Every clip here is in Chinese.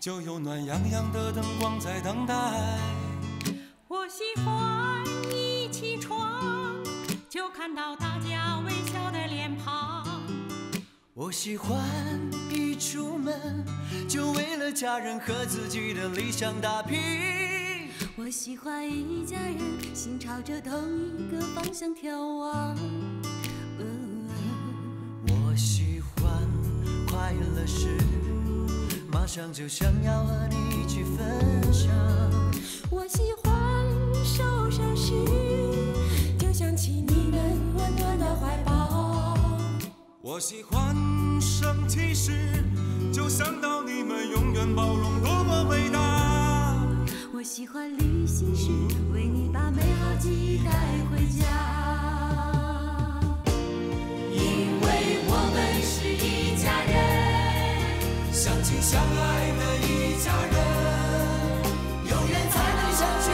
就有暖洋洋的灯光在等待。我喜欢一起床就看到大家微笑的脸庞。我喜欢一出门就为了家人和自己的理想打拼。我喜欢一家人心朝着同一个方向眺望。我喜欢快乐时上就想要和你一起分享。我喜欢受伤时就想起你们温暖的怀抱。我喜欢生气时就想到你们永远包容，多么伟大。我喜欢旅行时为你把美好记忆带回家。相爱的一家人有缘才能相聚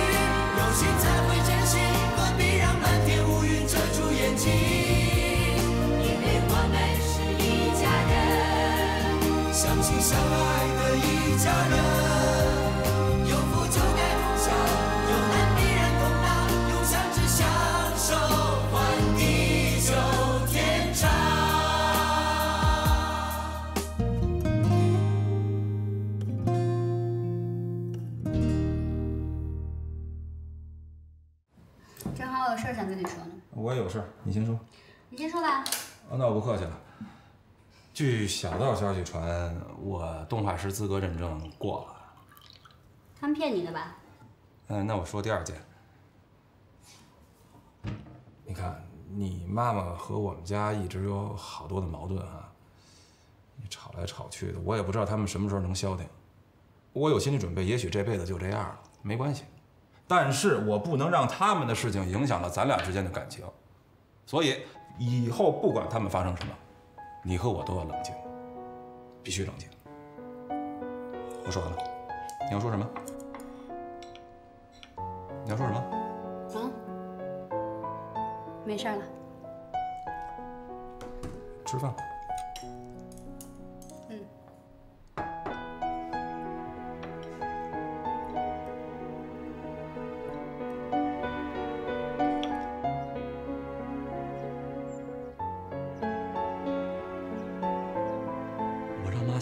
有心才会珍惜。何必让满天乌云遮住眼睛。因为我们是一家人相亲相爱的一家人。有事儿，你先说。你先说吧。啊，那我不客气了。据小道消息传，我动画师资格认证过了。他们骗你的吧？嗯，那我说第二件。你看，你妈妈和我们家一直有好多的矛盾啊，你吵来吵去的，我也不知道他们什么时候能消停。我有心理准备，也许这辈子就这样了，没关系。但是我不能让他们的事情影响了咱俩之间的感情，所以以后不管他们发生什么，你和我都要冷静，必须冷静。我说完了，你要说什么？你要说什么？啊？没事儿了。吃饭。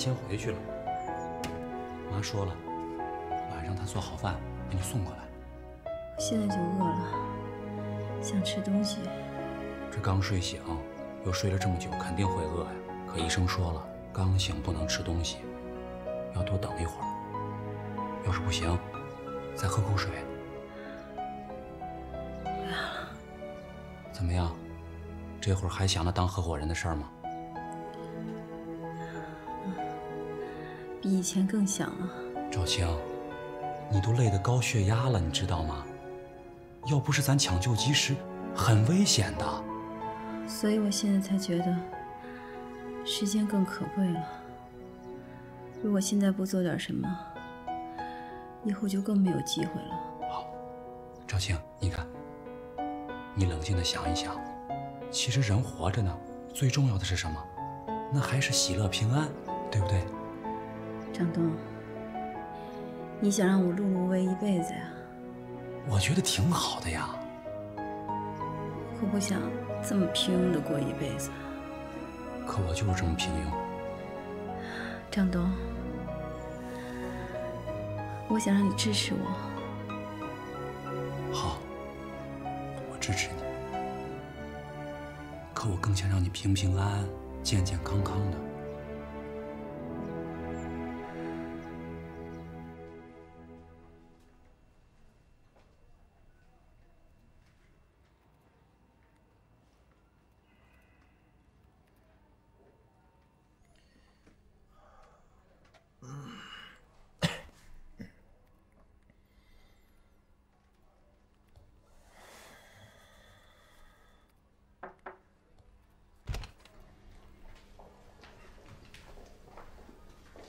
先回去了。妈说了，晚上她做好饭给你送过来。我现在就饿了，想吃东西。这刚睡醒，又睡了这么久，肯定会饿呀。可医生说了，刚醒不能吃东西，要多等一会儿。要是不行，再喝口水。不要了。怎么样？这会儿还想着当合伙人的事儿吗？比以前更想了。赵青，你都累得高血压了，你知道吗？要不是咱抢救及时，很危险的。所以我现在才觉得时间更可贵了。如果现在不做点什么，以后就更没有机会了。好赵青，你看，你冷静的想一想，其实人活着呢，最重要的是什么？那还是喜乐平安，对不对？张东，你想让我碌碌为一辈子呀？我觉得挺好的呀。我不想这么平庸的过一辈子。可我就是这么平庸。张东，我想让你支持我。好，我支持你。可我更想让你平平安安、健健康康的。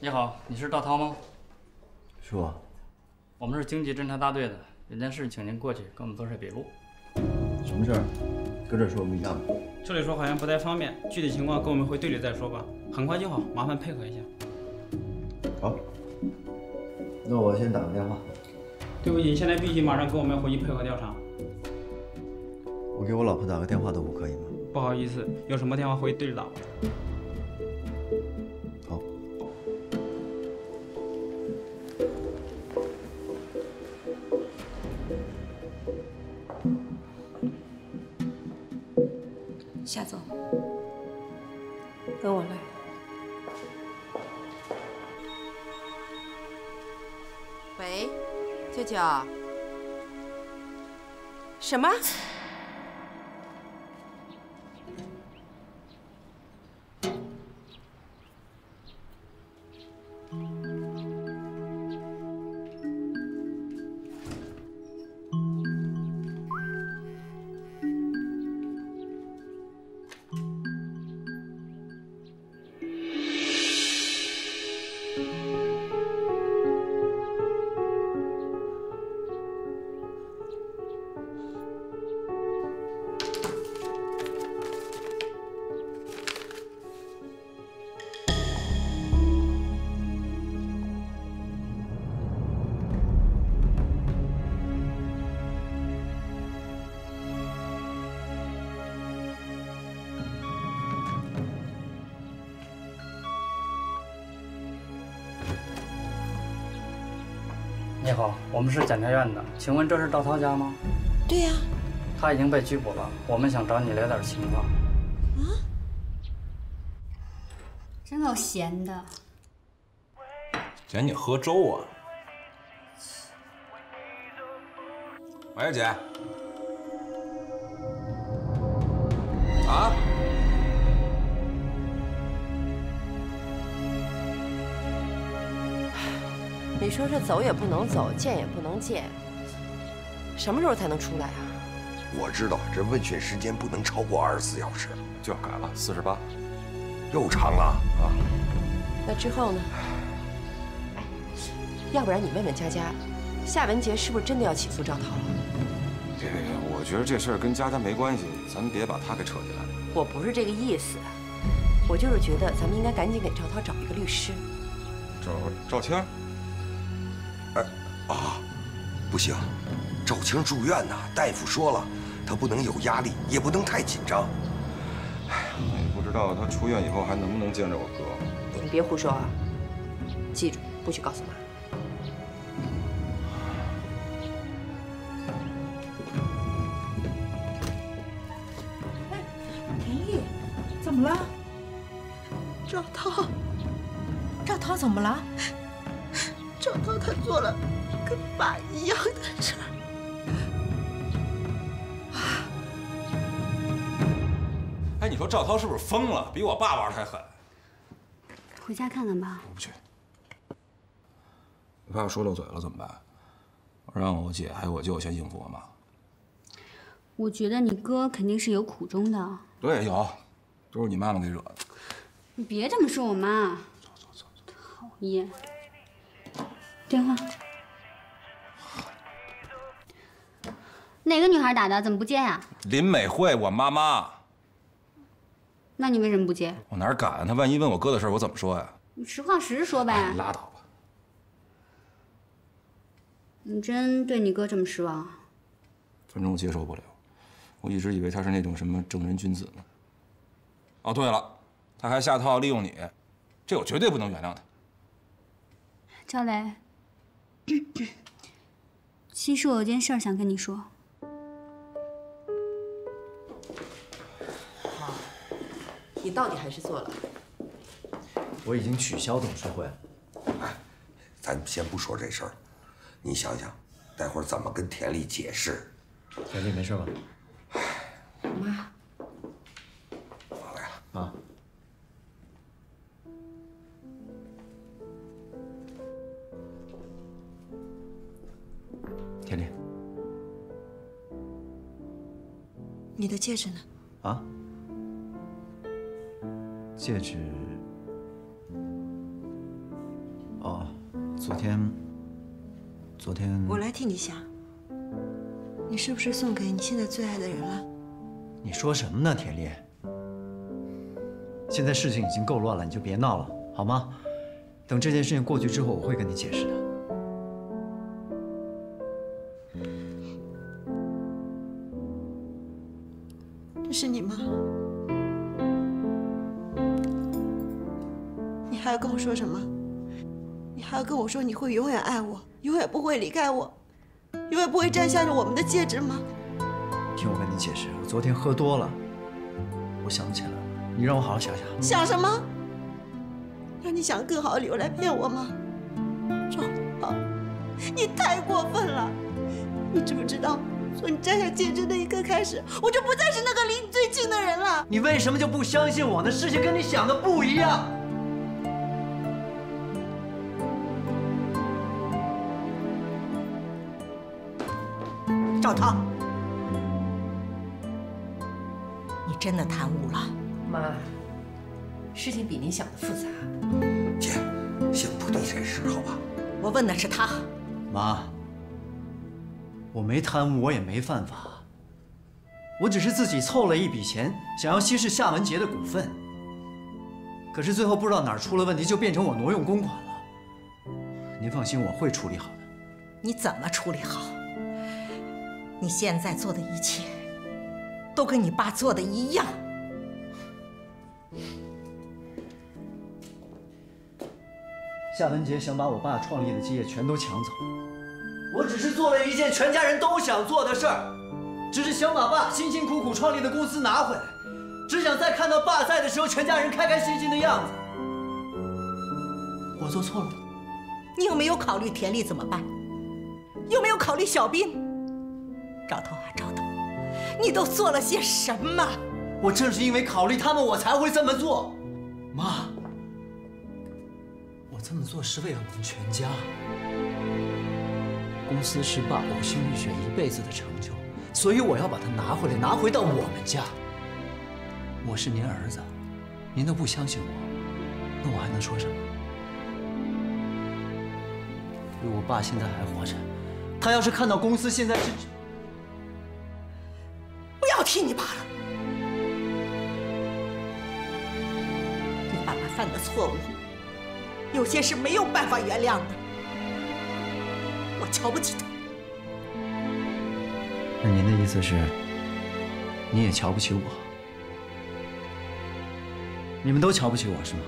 你好，你是赵涛吗？是我。我们是经济侦查大队的，有件事请您过去跟我们做下笔录。什么事儿？跟这儿说不一样。这里说好像不太方便，具体情况跟我们回队里再说吧。很快就好，麻烦配合一下。好，那我先打个电话。对不起，你现在必须马上跟我们回去配合调查。我给我老婆打个电话都不可以吗？不好意思，有什么电话回队里打吧。夏总，跟我来。喂，舅舅。什么？们是检察院的，请问这是赵涛家吗？对呀、他已经被拘捕了，我们想找你聊点情况。真够闲的。姐，你喝粥啊？喂，姐。啊？你说这走也不能走，见也不能见，什么时候才能出来啊？我知道这问讯时间不能超过二十四小时，就要改了，四十八。又长了啊！那之后呢？哎，要不然你问问佳佳，夏文杰是不是真的要起诉赵涛了？别别别，我觉得这事儿跟佳佳没关系，咱们别把她给扯进来。我不是这个意思，我就是觉得咱们应该赶紧给赵涛找一个律师。找赵青，哎啊，不行，赵青住院呢，大夫说了，他不能有压力，也不能太紧张。哎也不知道他出院以后还能不能见着我哥。你别胡说啊！记住，不许告诉妈。田丽，怎么了？赵涛，赵涛怎么了？他做了跟爸一样的事儿。哎，你说赵涛是不是疯了？比我爸玩的还狠。回家看看吧。我不去。你怕我说漏嘴了怎么办？我让我姐还有我舅先应付我妈。我觉得你哥肯定是有苦衷的。对，有，都是你妈妈给惹的。你别这么说我妈。走走走走。讨厌。电话。哪个女孩打的？怎么不接呀、林美惠，我妈妈。那你为什么不接？我哪敢？她万一问我哥的事儿，我怎么说呀？你实话实说呗。哎，拉倒吧。你真对你哥这么失望？反正我接受不了。我一直以为他是那种什么正人君子呢。哦，对了，他还下套利用你，这我绝对不能原谅他。赵雷，其实我有件事儿想跟你说。好你到底还是做了。我已经取消董事会了。咱先不说这事儿，你想想，待会儿怎么跟田丽解释？田丽没事吧？妈，你的戒指呢？啊？戒指？哦，昨天，昨天我来替你想。你是不是送给你现在最爱的人了？你说什么呢，田丽？现在事情已经够乱了，你就别闹了，好吗？等这件事情过去之后，我会跟你解释的。你会永远爱我，永远不会离开我，永远不会摘下我们的戒指吗？听我跟你解释，我昨天喝多了，我想不起来了。你让我好好想想。想什么？让你想更好的理由来骗我吗？赵涛，你太过分了！你知不知道，从你摘下戒指那一刻开始，我就不再是那个离你最近的人了。你为什么就不相信我呢？事情跟你想的不一样。赵涛，你真的贪污了。妈，事情比您想的复杂。姐，先不提这事，好吧？我问的是他。妈，我没贪污，我也没犯法，我只是自己凑了一笔钱，想要稀释夏文杰的股份。可是最后不知道哪儿出了问题，就变成我挪用公款了。您放心，我会处理好的。你怎么处理好？你现在做的一切，都跟你爸做的一样。夏文杰想把我爸创立的基业全都抢走，我只是做了一件全家人都想做的事儿，只是想把爸辛辛苦苦创立的公司拿回来，只想再看到爸在的时候全家人开开心心的样子。我做错了？你有没有考虑田丽怎么办？有没有考虑小兵？赵涛啊，赵涛，你都做了些什么？我正是因为考虑他们，我才会这么做。妈，我这么做是为了我们全家。公司是爸呕心沥血一辈子的成就，所以我要把它拿回来，拿回到我们家。我是您儿子，您都不相信我，那我还能说什么？如果爸现在还活着，他要是看到公司现在是……不要提你爸了。你爸爸犯的错误，有些是没有办法原谅的。我瞧不起他。那您的意思是，你也瞧不起我？你们都瞧不起我是吗？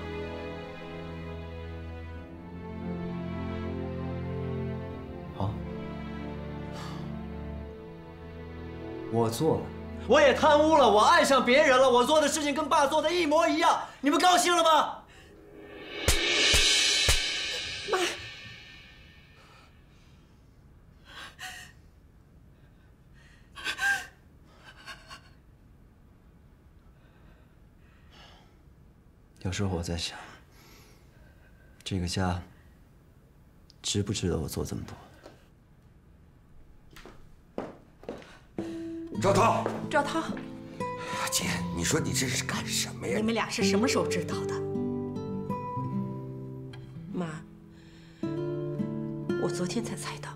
好，我做了，我也贪污了，我爱上别人了，我做的事情跟爸做的一模一样，你们高兴了吗？妈，有时候我在想，这个家值不值得我做这么多？赵涛，赵涛，姐，你说你这是干什么呀？你们俩是什么时候知道的？妈，我昨天才猜到。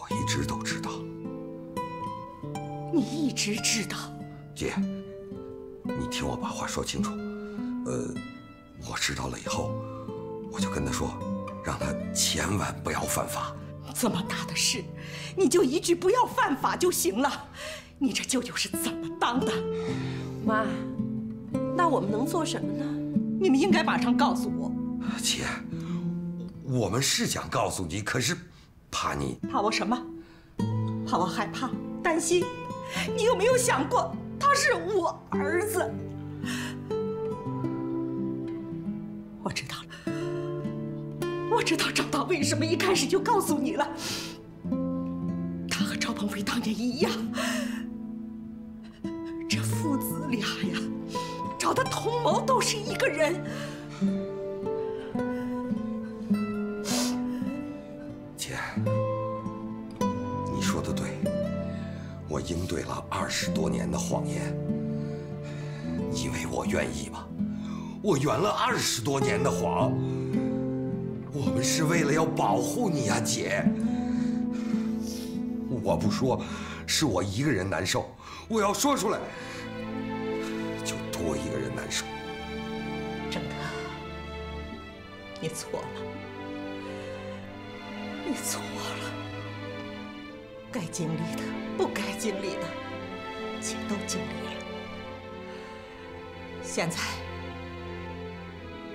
我一直都知道。你一直知道？姐，你听我把话说清楚。呃，我知道了以后，我就跟他说，让他千万不要犯法。这么大的事，你就一句不要犯法就行了。你这舅舅是怎么当的？妈，那我们能做什么呢？你们应该马上告诉我。姐，我们是想告诉你，可是怕你怕我什么？怕我害怕、担心？你有没有想过，他是我儿子？我知道赵大为什么一开始就告诉你了。他和赵鹏飞当年一样，这父子俩呀，找的同谋都是一个人。姐，你说的对，我应对了二十多年的谎言。你以为我愿意吗？我圆了二十多年的谎，我们是为了要保护你呀，姐。我不说，是我一个人难受。我要说出来，就多一个人难受。郑德，你错了，你错了。该经历的，不该经历的，姐都经历了。现在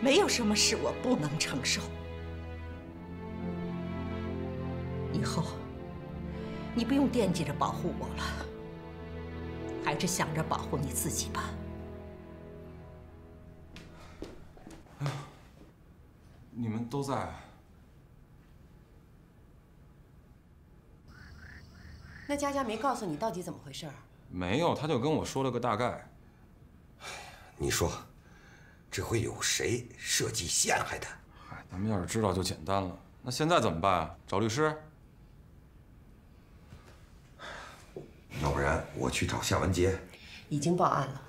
没有什么是我不能承受。后你不用惦记着保护我了，还是想着保护你自己吧。你们都在。那佳佳没告诉你到底怎么回事？没有，他就跟我说了个大概。你说，这会有谁设计陷害他？哎，咱们要是知道就简单了。那现在怎么办啊？找律师？要不然我去找夏文杰。已经报案了，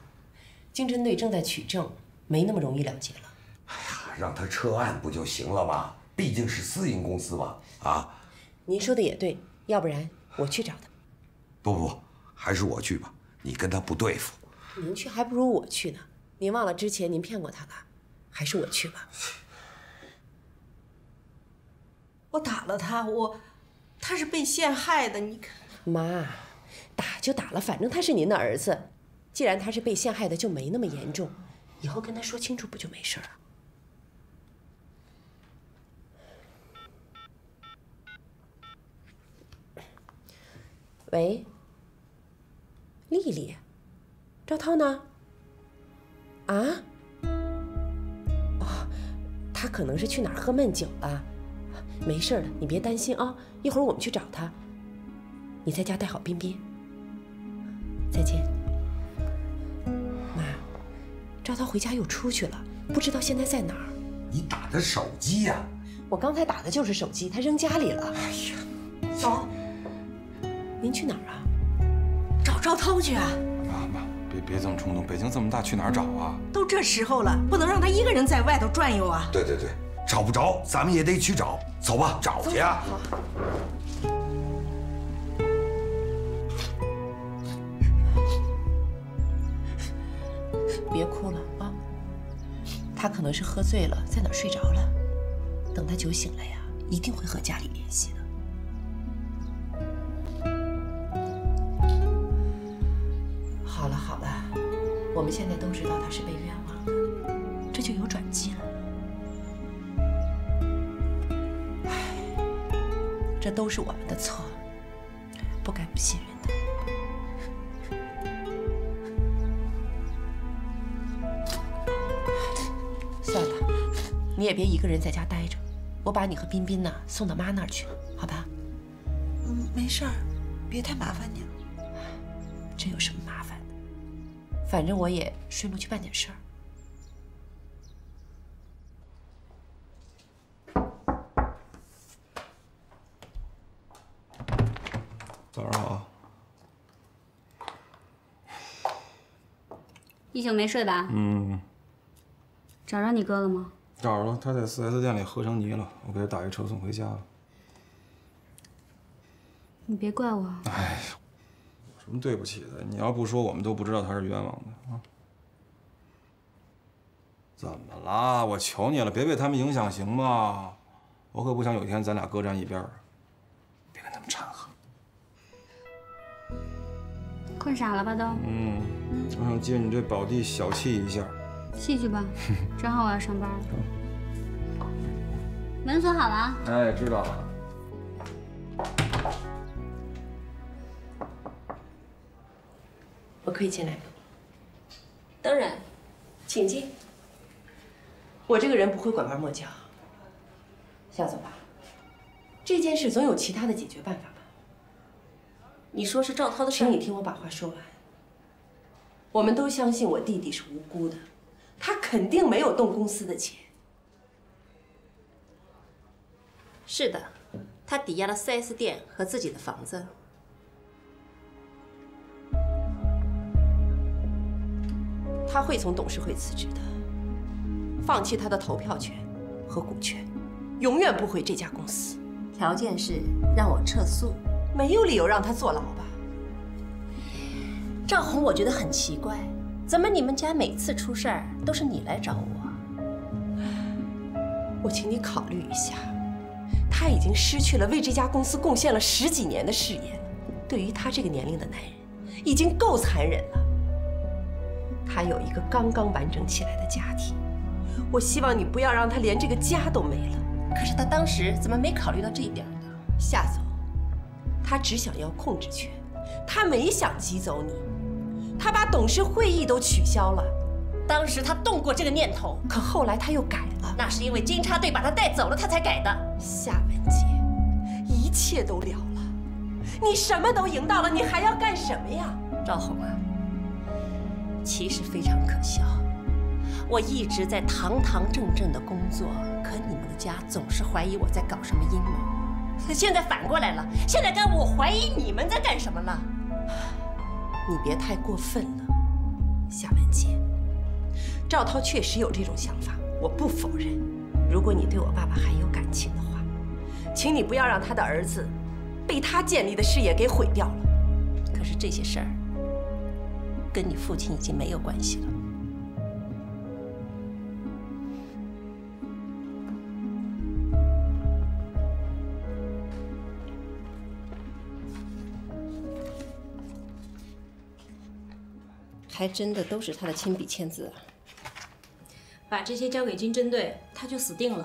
经侦队正在取证，没那么容易了结了。哎呀，让他撤案不就行了吗？毕竟是私营公司嘛。啊，您说的也对，要不然我去找他。不不，还是我去吧。你跟他不对付。您去还不如我去呢。您忘了之前您骗过他了，还是我去吧。我打了他，我他是被陷害的。你看，妈，打就打了，反正他是您的儿子。既然他是被陷害的，就没那么严重。以后跟他说清楚，不就没事了？喂，丽丽，赵涛呢？啊？哦，他可能是去哪儿喝闷酒了。没事的，你别担心啊。一会儿我们去找他。你在家带好彬彬。再见。妈，赵涛回家又出去了，不知道现在在哪儿。你打的手机呀？我刚才打的就是手机，他扔家里了。哎呀，走。您去哪儿啊？找赵涛去啊！妈妈，别别这么冲动，北京这么大，去哪儿找啊？都这时候了，不能让他一个人在外头转悠啊！对对对，找不着，咱们也得去找。走吧，找去啊！别哭了啊！他可能是喝醉了，在哪儿睡着了。等他酒醒了呀，一定会和家里联系的。好了好了，我们现在都知道他是被冤枉的，这就有转机了。唉，这都是我们的错，不该不信任也别一个人在家待着，我把你和彬彬呢送到妈那儿去，好吧？嗯，没事儿，别太麻烦你了。这有什么麻烦的？反正我也顺路去办点事儿。早上好。一宿没睡吧？嗯，找着你哥了吗？找着了，他在 4S 店里喝成泥了，我给他打一车送回家了。你别怪我。哎，有什么对不起的？你要不说，我们都不知道他是冤枉的啊。怎么啦？我求你了，别被他们影响行吗？我可不想有一天咱俩各站一边儿。别跟他们掺和。困傻了吧都？嗯，我想借你这宝地小憩一下。戏去吧，正好我要上班了。门锁好了啊。哎，知道了。我可以进来吗？当然，请进。我这个人不会拐弯抹角。夏总吧，这件事总有其他的解决办法吧？你说是赵涛的事，请你听我把话说完。我们都相信我弟弟是无辜的，他肯定没有动公司的钱。是的，他抵押了 4S 店和自己的房子。他会从董事会辞职的，放弃他的投票权和股权。永远不回这家公司。条件是让我撤诉，没有理由让他坐牢吧？赵红，我觉得很奇怪，怎么你们家每次出事儿都是你来找我？我请你考虑一下，他已经失去了为这家公司贡献了十几年的事业，对于他这个年龄的男人，已经够残忍了。他有一个刚刚完整起来的家庭，我希望你不要让他连这个家都没了。可是他当时怎么没考虑到这一点呢？夏总，他只想要控制权，他没想挤走你，他把董事会议都取消了。当时他动过这个念头，可后来他又改了。那是因为金叉队把他带走了，他才改的。夏文杰，一切都了了，你什么都赢到了，你还要干什么呀？赵红啊，其实非常可笑，我一直在堂堂正正的工作，可你们的家总是怀疑我在搞什么阴谋。现在反过来了，现在该我怀疑你们在干什么了。你别太过分了，夏文杰。赵涛确实有这种想法，我不否认。如果你对我爸爸还有感情的话，请你不要让他的儿子被他建立的事业给毁掉了。可是这些事儿跟你父亲已经没有关系了。还真的都是他的亲笔签字啊！把这些交给经侦队，他就死定了。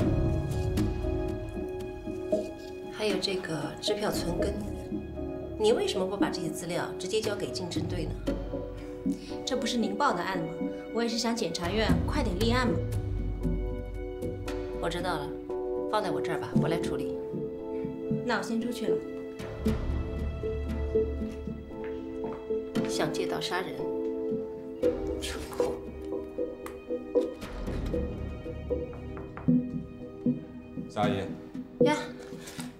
还有这个支票存根，你为什么不把这些资料直接交给经侦队呢？这不是您报的案吗？我也是想检察院快点立案嘛。我知道了，放在我这儿吧，我来处理。那我先出去了。想借刀杀人！夏阿姨，呀，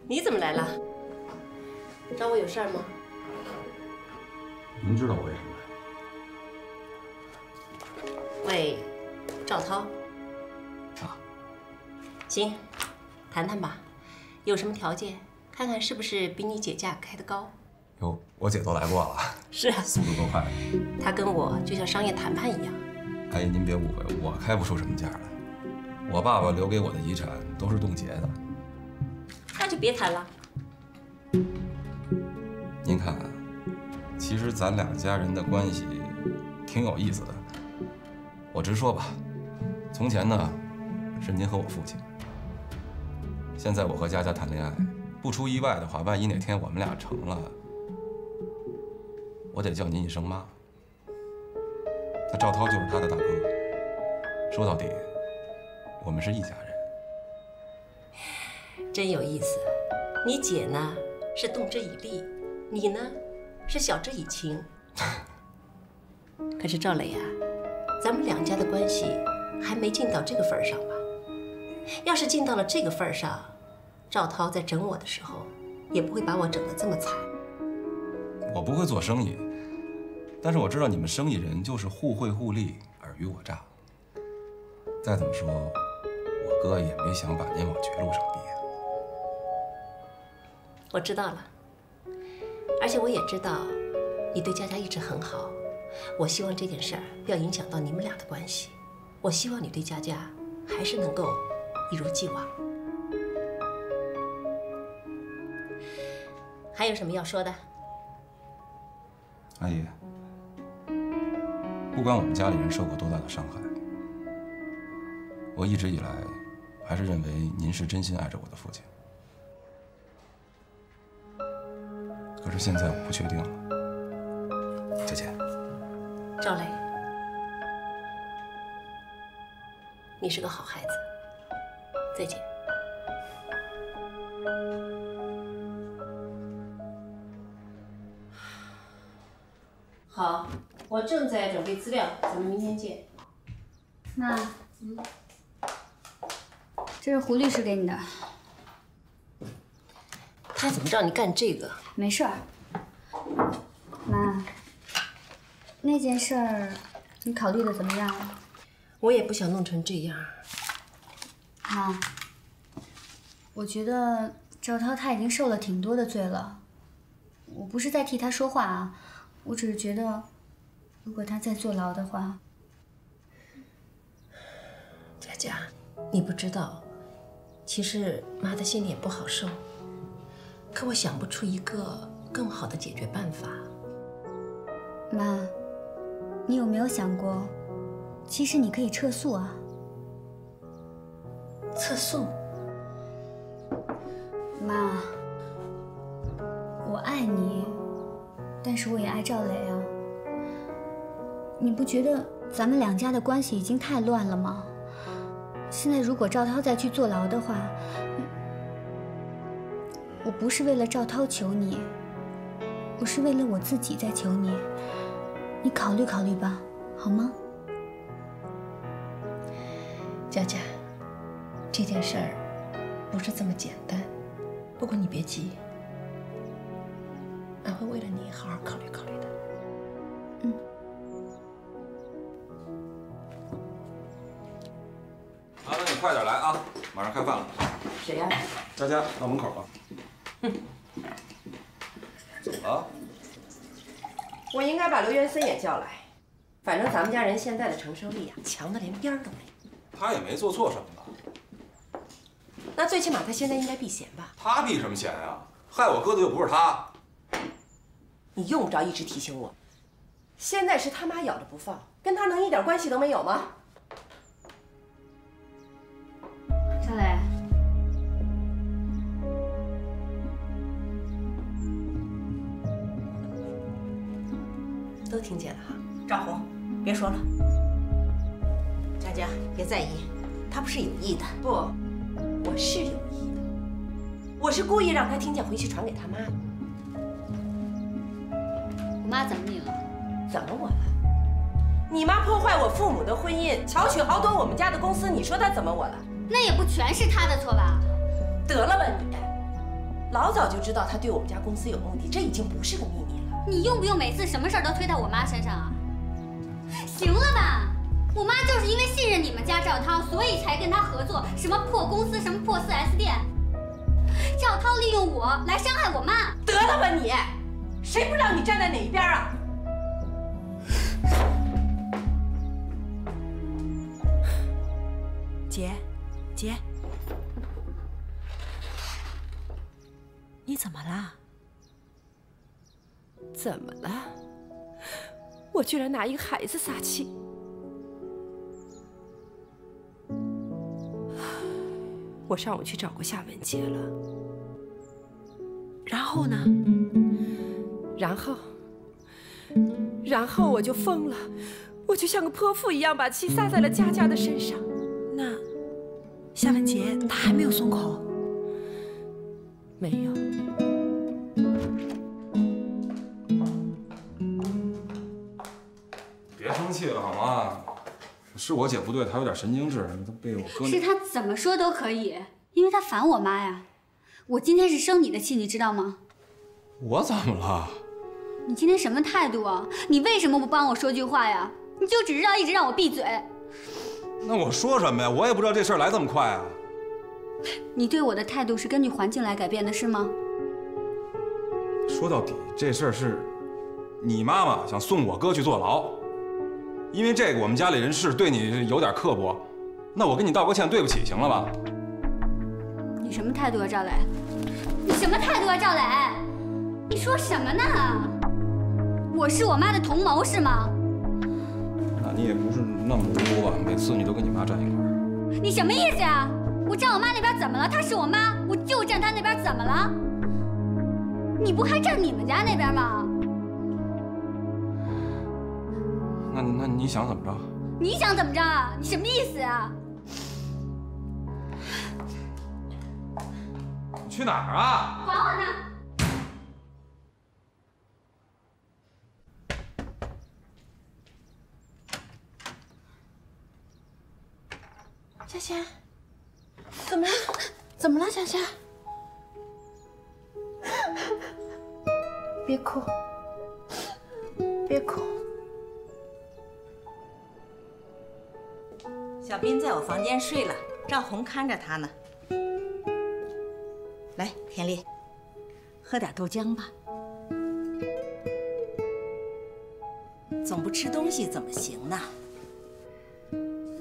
你怎么来了？找我有事儿吗？您知道我为什么来？为赵涛。啊。行，谈谈吧，有什么条件？看看是不是比你姐价开的高。哟，我姐都来过了。是啊，速度够快。她跟我就像商业谈判一样。阿姨，您别误会，我开不出什么价来。我爸爸留给我的遗产都是冻结的。那就别谈了。您看，其实咱俩家人的关系挺有意思的。我直说吧，从前呢，是您和我父亲。现在我和佳佳谈恋爱，不出意外的话，万一哪天我们俩成了，我得叫您一声妈。那赵涛就是他的大哥。说到底，我们是一家人。真有意思，你姐呢是动之以利，你呢是晓之以情。可是赵磊啊，咱们两家的关系还没进到这个份上吧？要是进到了这个份上，赵涛在整我的时候，也不会把我整得这么惨。我不会做生意，但是我知道你们生意人就是互惠互利，尔虞我诈。再怎么说，我哥也没想把您往绝路上逼。我知道了，而且我也知道，你对佳佳一直很好。我希望这件事儿不要影响到你们俩的关系。我希望你对佳佳还是能够一如既往。还有什么要说的？阿姨，不管我们家里人受过多大的伤害，我一直以来还是认为您是真心爱着我的父亲。可是现在我不确定了。再见。赵磊，你是个好孩子。再见。正在准备资料，咱们明天见。妈，嗯这是胡律师给你的。他怎么让你干这个？没事儿。妈，那件事儿你考虑的怎么样了？我也不想弄成这样。妈，我觉得赵涛他已经受了挺多的罪了。我不是在替他说话啊，我只是觉得，如果他再坐牢的话，佳佳，你不知道，其实妈的心里也不好受。可我想不出一个更好的解决办法。妈，你有没有想过，其实你可以撤诉啊？撤诉？妈，我爱你，但是我也爱赵磊啊。你不觉得咱们两家的关系已经太乱了吗？现在如果赵涛再去坐牢的话，我不是为了赵涛求你，我是为了我自己在求你。你考虑考虑吧，好吗？佳佳，这件事儿不是这么简单。不过你别急，俺会为了你好好考虑考虑的。马上开饭了。谁呀？佳佳，到门口吧。哼。怎么了？我应该把刘元森也叫来。反正咱们家人现在的承受力啊，强的连边儿都没有。他也没做错什么吧？那最起码他现在应该避嫌吧？他避什么嫌呀？害我哥的又不是他。你用不着一直提醒我。现在是他妈咬着不放，跟他能一点关系都没有吗？赵磊，都听见了哈。赵红，别说了。佳佳，别在意，他不是有意的。不，我是有意的。我是故意让他听见，回去传给他妈。我妈怎么你了？怎么我了？你妈破坏我父母的婚姻，巧取豪夺我们家的公司，你说她怎么我了？那也不全是他的错吧？得了吧你！老早就知道他对我们家公司有目的，这已经不是个秘密了。你用不用每次什么事儿都推到我妈身上啊？行了吧，我妈就是因为信任你们家赵涛，所以才跟他合作，什么破公司，什么破 4S 店。赵涛利用我来伤害我妈，得了吧你！谁不知道你站在哪一边啊？姐，姐，你怎么了？怎么了？我居然拿一个孩子撒气！我上午去找过夏文杰了，然后呢？然后，然后我就疯了，我就像个泼妇一样，把气撒在了佳佳的身上。那夏文杰他还没有松口？没有。别生气了好吗？是我姐不对，她有点神经质，她被我哥。是她怎么说都可以，因为她烦我妈呀。我今天是生你的气，你知道吗？我怎么了？你今天什么态度啊？你为什么不帮我说句话呀？你就只知道一直让我闭嘴。那我说什么呀？我也不知道这事儿来这么快啊。你对我的态度是根据环境来改变的，是吗？说到底，这事儿是你妈妈想送我哥去坐牢，因为这个我们家里人是对你有点刻薄，那我跟你道个歉，对不起，行了吧？你什么态度啊，赵磊？你什么态度啊，赵磊？你说什么呢？我是我妈的同谋是吗？那你也不是那么无辜吧？每次你都跟你妈站一块儿。你什么意思呀？我站我妈那边怎么了？她是我妈，我就站她那边怎么了？你不还站你们家那边吗？那那你想怎么着？你想怎么着啊？你什么意思啊？你去哪儿啊？管我呢！佳佳，怎么了？怎么了，佳佳？别哭，别哭。小斌在我房间睡了，赵红看着他呢。来，田丽，喝点豆浆吧。总不吃东西怎么行呢？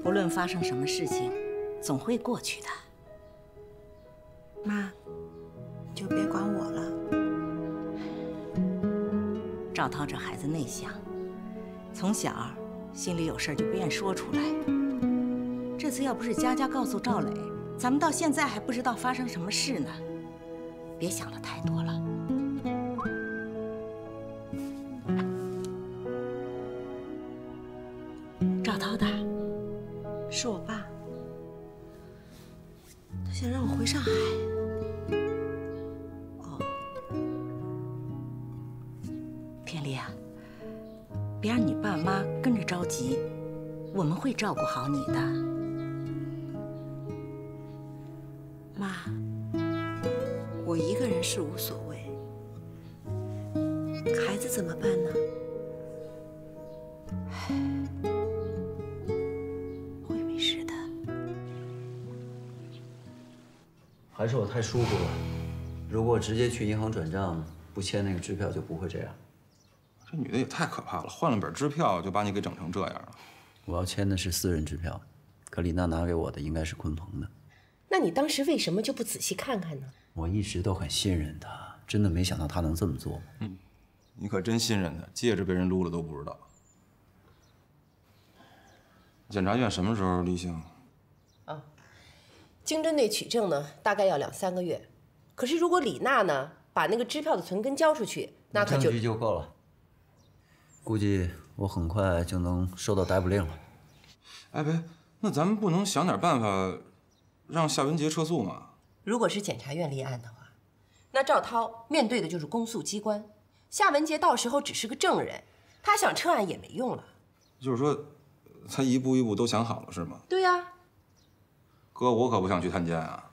不论发生什么事情，总会过去的。妈，你就别管我了。赵涛这孩子内向，从小心里有事就不愿说出来。这次要不是佳佳告诉赵磊，咱们到现在还不知道发生什么事呢。别想的太多了。他想让我回上海。哦，天丽啊，别让你爸妈跟着着急，我们会照顾好你的。妈，我一个人是无所太疏忽了。如果直接去银行转账，不签那个支票，就不会这样。这女的也太可怕了，换了本支票就把你给整成这样了。我要签的是私人支票，可李娜拿给我的应该是鲲鹏的。那你当时为什么就不仔细看看呢？我一直都很信任她，真的没想到她能这么做。嗯，你可真信任她，戒指被人撸了都不知道。检察院什么时候立项？啊，经侦队取证呢，大概要两三个月。可是如果李娜呢，把那个支票的存根交出去，那可就证据就够了。估计我很快就能收到逮捕令了。哎，别，那咱们不能想点办法，让夏文杰撤诉吗？如果是检察院立案的话，那赵涛面对的就是公诉机关，夏文杰到时候只是个证人，他想撤案也没用了。就是说，他一步一步都想好了是吗？对呀、哥，我可不想去探监啊。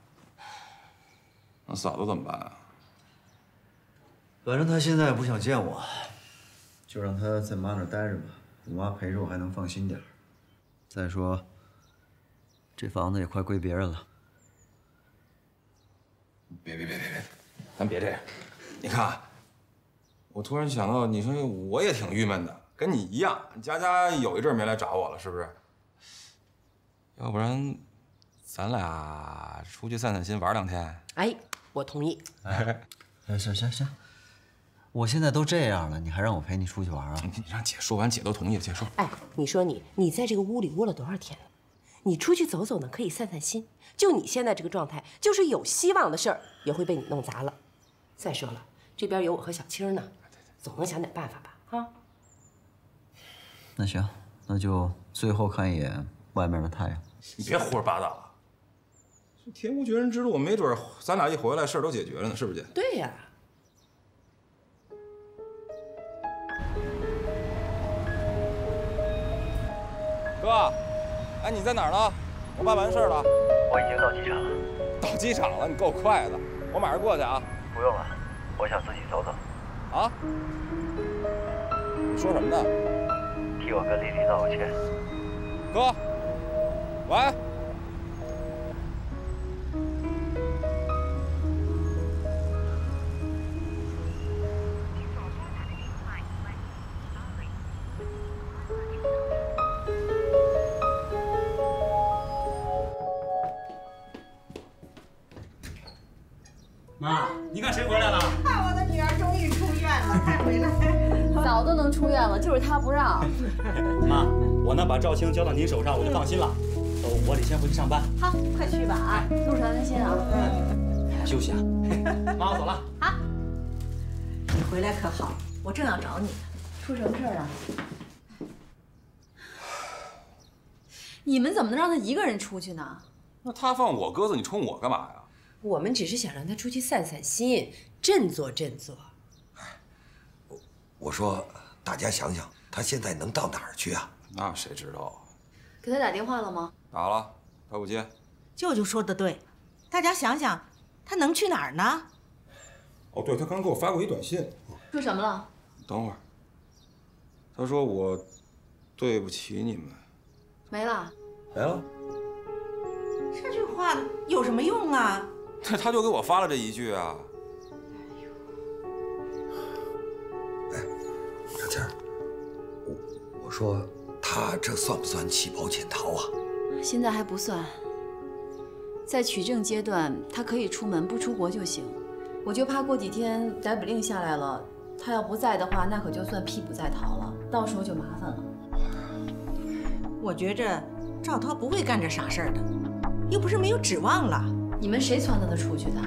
那嫂子怎么办啊？反正她现在也不想见我，就让她在妈那儿待着吧。我妈陪着我还能放心点儿。再说，这房子也快归别人了。别别别别别，咱别这样。你看啊，我突然想到，你说我也挺郁闷的，跟你一样。佳佳有一阵儿没来找我了，是不是？要不然，咱俩出去散散心，玩两天。哎，我同意。哎，行行行，我现在都这样了，你还让我陪你出去玩啊？你让姐说完，姐都同意了。姐说，哎，你说你，你在这个屋里窝了多少天了？你出去走走呢，可以散散心。就你现在这个状态，就是有希望的事儿也会被你弄砸了。再说了，这边有我和小青呢，总能想点办法吧？啊，那行，那就最后看一眼外面的太阳。你别胡说八道了。这天无绝人之路，没准咱俩一回来，事儿都解决了呢，是不是姐？对呀、哥，哎，你在哪儿呢？我办完事儿了。我已经到机场了。到机场了，你够快的，我马上过去啊。不用了，我想自己走走。啊？你说什么呢？替我跟丽丽道个歉。哥，喂。交到您手上，我就放心了。呃，我得先回去上班。好，快去吧啊，路上安心啊。休息啊。妈，我走了。好。你回来可好？我正要找你呢。出什么事儿啊？你们怎么能让他一个人出去呢？那他放我鸽子，你冲我干嘛呀？我们只是想让他出去散散心，振作振作。我说，大家想想，他现在能到哪儿去啊？那谁知道啊？给他打电话了吗？打了，他不接。舅舅说的对，大家想想，他能去哪儿呢？哦，对，他刚给我发过一短信。说什么了？等会儿。他说我对不起你们。没了。没了。这句话有什么用啊？他 他就给我发了这一句啊。哎小倩儿，我我说他这算不算弃保潜逃啊？现在还不算，在取证阶段，他可以出门，不出国就行。我就怕过几天逮捕令下来了，他要不在的话，那可就算批捕在逃了，到时候就麻烦了。我觉着赵涛不会干这傻事儿的，又不是没有指望了。你们谁撺掇他出去的？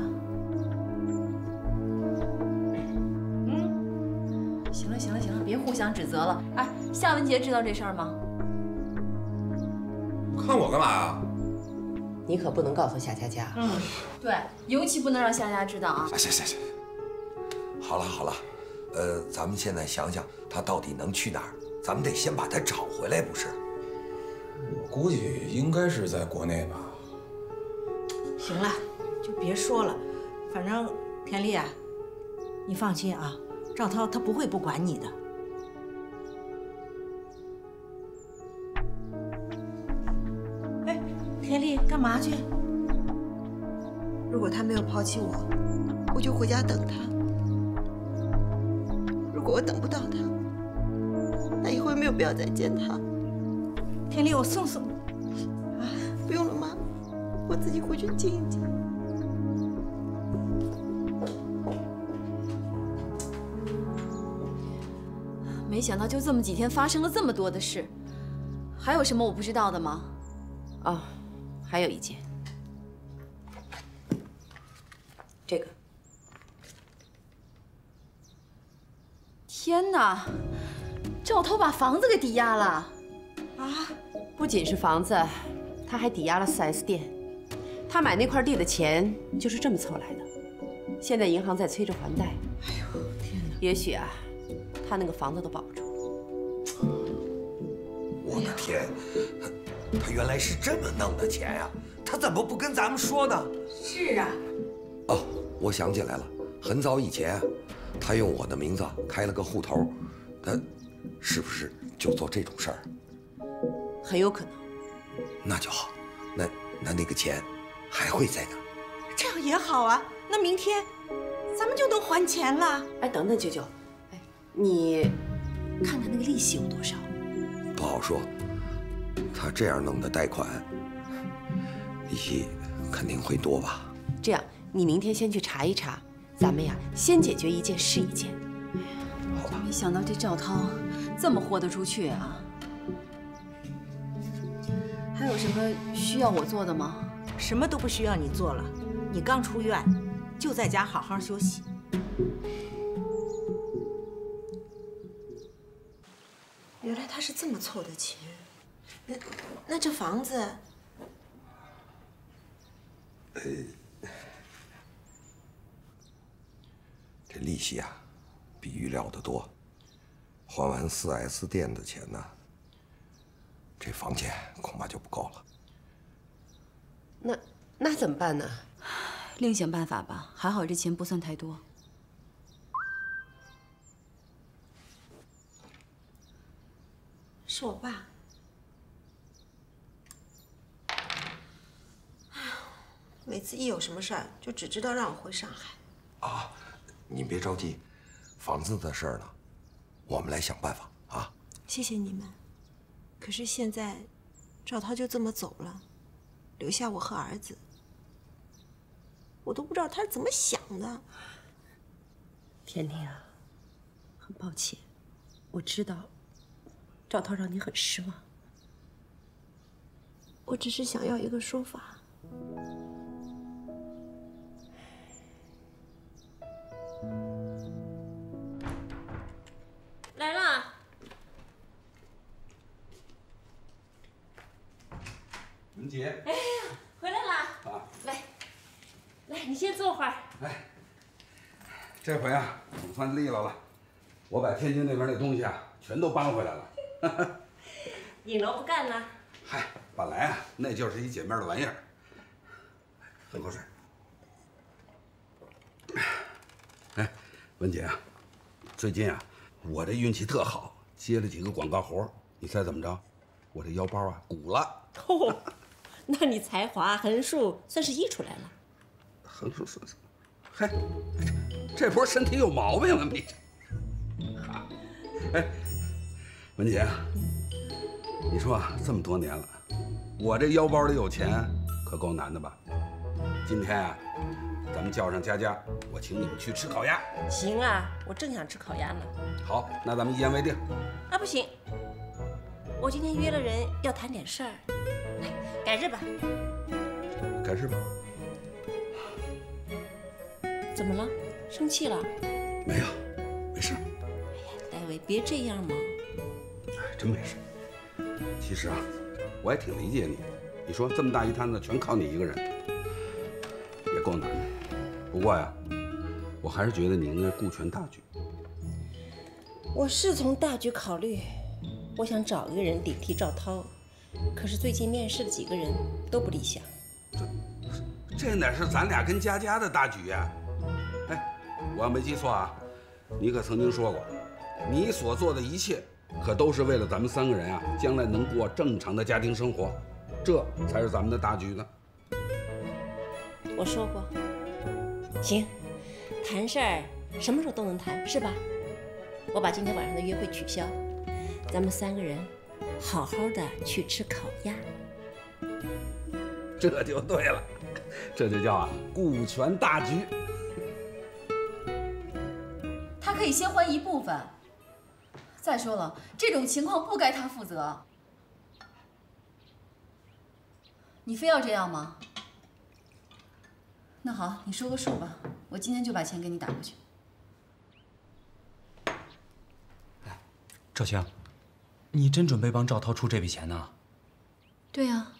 嗯，行了行了行了，别互相指责了。哎，夏文杰知道这事儿吗？看我干嘛呀？你可不能告诉夏佳佳。嗯，对，尤其不能让夏佳知道啊。哎，行行行，好了好了，呃，咱们现在想想他到底能去哪儿，咱们得先把他找回来，不是？我估计应该是在国内吧。行了，就别说了，反正田丽啊，你放心啊，赵涛他不会不管你的。干嘛去？如果他没有抛弃我，我就回家等他；如果我等不到他，那以后也没有必要再见他。田丽，我送送你。不用了，妈，我自己回去静一静。没想到就这么几天发生了这么多的事，还有什么我不知道的吗？哦，还有一件，这个天哪，赵涛把房子给抵押了啊！不仅是房子，他还抵押了 4S 店。他买那块地的钱就是这么凑来的。现在银行在催着还贷。哎呦天哪！也许啊，他那个房子都保不住。我的天，他他原来是这么弄的钱呀、他怎么不跟咱们说呢？是啊，哦，我想起来了，很早以前，他用我的名字开了个户头，他是不是就做这种事儿？很有可能。那就好，那那那个钱还会在哪？这样也好啊。那明天咱们就能还钱了。哎，等等，舅舅，哎，你看看那个利息有多少？不好说，他这样弄的贷款，利息肯定会多吧？这样，你明天先去查一查，咱们呀，先解决一件是一件。好吧。没想到这赵涛这么豁得出去啊！还有什么需要我做的吗？什么都不需要你做了，你刚出院，就在家好好休息。原来他是这么凑的钱，那那这房子，呃，这利息啊，比预料的多。还完 4S 店的钱呢，这房钱恐怕就不够了。那那怎么办呢？另想办法吧。还好这钱不算太多。是我爸。每次一有什么事儿，就只知道让我回上海。啊，你别着急，房子的事儿呢，我们来想办法啊。谢谢你们。可是现在，赵涛就这么走了，留下我和儿子，我都不知道他是怎么想的。甜甜啊，很抱歉，我知道赵涛让你很失望。我只是想要一个说法。天津那边那东西啊，全都搬回来了。影楼不干了。嗨，本来啊，那就是一解面的玩意儿。喝口水。哎，文杰啊，最近啊，我这运气特好，接了几个广告活你猜怎么着？我这腰包啊鼓了。哦，那你才华横竖算是溢出来了。哼哼哼，嘿，这不是身体有毛病了吗？你这，哎，文杰，你说啊，这么多年了，我这腰包里有钱，可够难的吧？今天啊，咱们叫上佳佳，我请你们去吃烤鸭。行啊，我正想吃烤鸭呢。好，那咱们一言为定。啊，不行，我今天约了人要谈点事儿，改日吧。改日吧。怎么了？生气了？没有，没事。别这样嘛。哎，真没事。其实啊，我也挺理解你。你说这么大一摊子全靠你一个人，也够难的。不过呀，我还是觉得你应该顾全大局。我是从大局考虑，我想找一个人顶替赵涛，可是最近面试的几个人都不理想。这这哪是咱俩跟佳佳的大局呀？哎，我要没记错啊，你可曾经说过，你所做的一切可都是为了咱们三个人啊，将来能过正常的家庭生活，这才是咱们的大局呢。我说过，行，谈事儿什么时候都能谈，是吧？我把今天晚上的约会取消，咱们三个人好好的去吃烤鸭。这就对了，这就叫啊顾全大局。他可以先还一部分。再说了，这种情况不该他负责。你非要这样吗？那好，你说个数吧，我今天就把钱给你打过去。赵青，你真准备帮赵涛出这笔钱呢？对呀、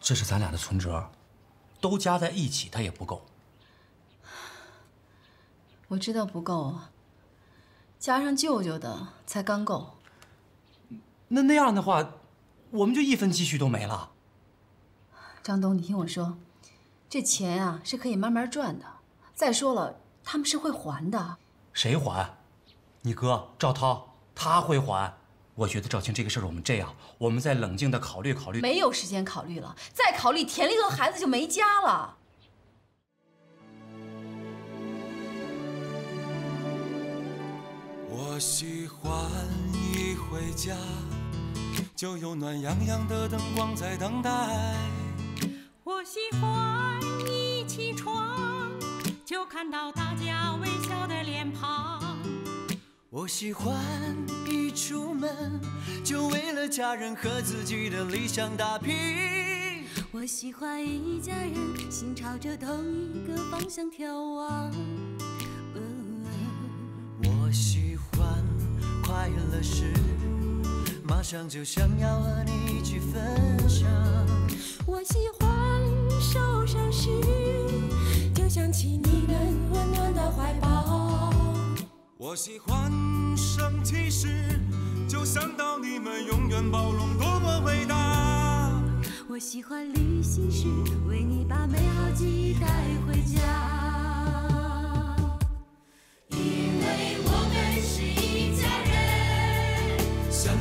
这是咱俩的存折，都加在一起，它也不够。我知道不够啊，加上舅舅的才刚够。那那样的话，我们就一分积蓄都没了。张东，你听我说，这钱啊是可以慢慢赚的。再说了，他们是会还的。谁还？你哥赵涛，他会还。我觉得赵青这个事儿，我们这样，我们再冷静的考虑考虑。没有时间考虑了，再考虑田丽和孩子就没家了。我喜欢一回家就有暖洋洋的灯光在等待。我喜欢一起床就看到大家微笑的脸庞。我喜欢一出门就为了家人和自己的理想打拼。我喜欢一家人心朝着同一个方向眺望。我喜欢快乐时马上就想要和你一起分享。我喜欢受伤时就想起你们温暖的怀抱。我喜欢生气时就想到你们永远包容多么伟大。我喜欢旅行时为你把美好记忆带回家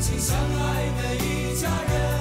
亲相爱的一家人。